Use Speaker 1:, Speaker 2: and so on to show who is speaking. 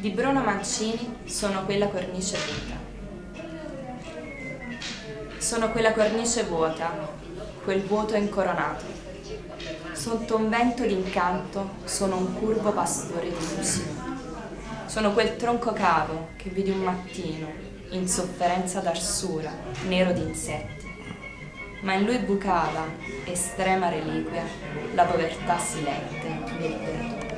Speaker 1: Di Bruno Mancini sono quella cornice vuota. Sono quella cornice vuota, quel vuoto incoronato. Sotto un vento d'incanto sono un curvo pastore di illusioni. Sono quel tronco cavo che vidi un mattino, in sofferenza d'arsura, nero di insetti. Ma in lui bucava, estrema reliquia, la povertà silente del perdono.